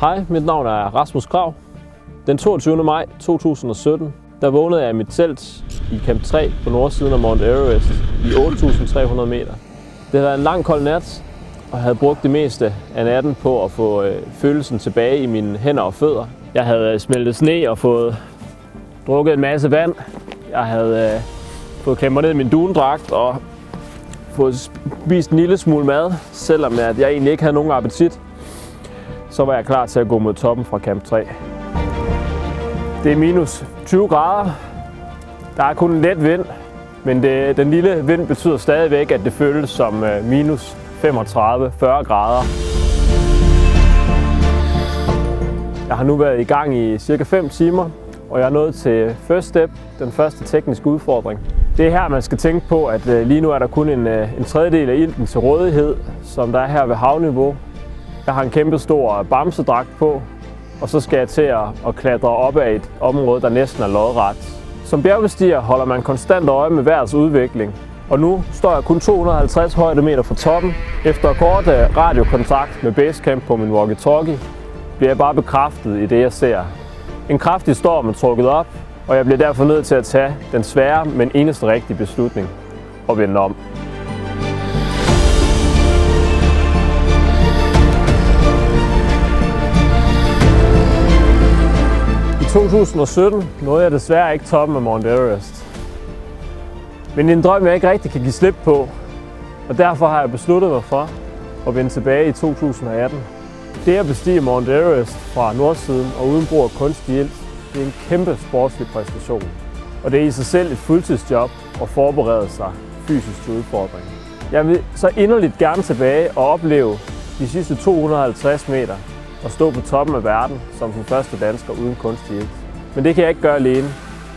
Hej, mit navn er Rasmus Krav. Den 22. maj 2017, der vågnede jeg i mit telt i Camp 3 på nordsiden af Mount Everest i 8.300 meter. Det havde været en lang kold nat, og jeg havde brugt det meste af natten på at få øh, følelsen tilbage i mine hænder og fødder. Jeg havde øh, smeltet sne og fået drukket en masse vand. Jeg havde øh, fået klemmer ned i min dundragt og fået spist en lille smule mad, selvom jeg egentlig ikke havde nogen appetit så var jeg klar til at gå mod toppen fra Camp 3. Det er minus 20 grader. Der er kun en let vind, men det, den lille vind betyder stadigvæk, at det føles som øh, minus 35-40 grader. Jeg har nu været i gang i cirka 5 timer, og jeg er nået til first step, den første tekniske udfordring. Det er her, man skal tænke på, at øh, lige nu er der kun en, øh, en tredjedel af ilten til rådighed, som der er her ved havniveau, jeg har en kæmpe stor bamsedragt på, og så skal jeg til at, at klatre op ad et område, der næsten er lodret. Som bjergbestiger holder man konstant øje med vejrets udvikling, og nu står jeg kun 250 højdemeter fra toppen. Efter kort øh, radiokontakt med Basecamp på min walkie-talkie, bliver jeg bare bekræftet i det, jeg ser. En kraftig storm er trukket op, og jeg bliver derfor nødt til at tage den svære, men eneste rigtige beslutning og vende om. 2017 nåede jeg desværre ikke toppen af Mount Everest. Men en drøm, jeg ikke rigtig kan give slip på, og derfor har jeg besluttet mig for at vende tilbage i 2018. Det at bestige Mount Everest fra nordsiden og uden brug af kunstig ild, det er en kæmpe sportslig præstation. Og det er i sig selv et fuldtidsjob at forberede sig fysisk til udfordringen. Jeg vil så inderligt gerne tilbage og opleve de sidste 250 meter og stå på toppen af verden som den første dansker uden kunstig ilt. Men det kan jeg ikke gøre alene,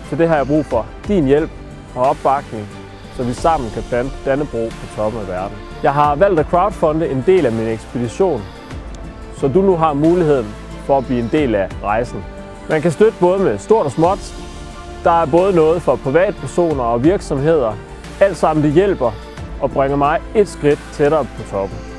så det har jeg brug for din hjælp og opbakning, så vi sammen kan plante Dannebro på toppen af verden. Jeg har valgt at crowdfunde en del af min ekspedition, så du nu har muligheden for at blive en del af rejsen. Man kan støtte både med stort og småt. Der er både noget for privatpersoner og virksomheder. Alt sammen det hjælper og bringer mig et skridt tættere på toppen.